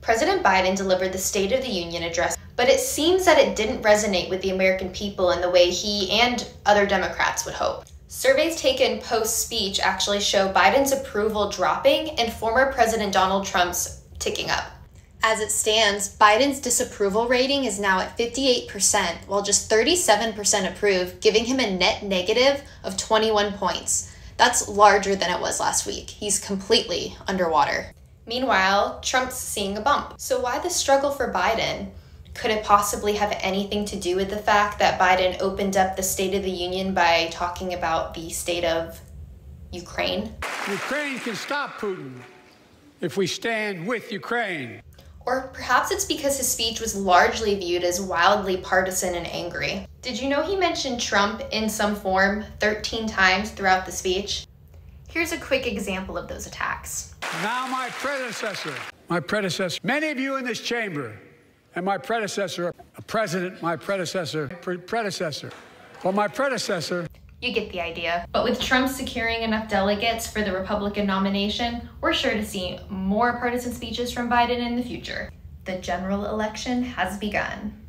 President Biden delivered the State of the Union address, but it seems that it didn't resonate with the American people in the way he and other Democrats would hope. Surveys taken post speech actually show Biden's approval dropping and former President Donald Trump's ticking up. As it stands, Biden's disapproval rating is now at 58%, while just 37% approve, giving him a net negative of 21 points. That's larger than it was last week. He's completely underwater. Meanwhile, Trump's seeing a bump. So, why the struggle for Biden? Could it possibly have anything to do with the fact that Biden opened up the State of the Union by talking about the state of Ukraine? Ukraine can stop Putin if we stand with Ukraine. Or perhaps it's because his speech was largely viewed as wildly partisan and angry. Did you know he mentioned Trump in some form 13 times throughout the speech? Here's a quick example of those attacks. Now, my predecessor, my predecessor, many of you in this chamber and my predecessor, a president, my predecessor, pre- predecessor. Well, my predecessor. You get the idea. But with Trump securing enough delegates for the Republican nomination, we're sure to see more partisan speeches from Biden in the future. The general election has begun.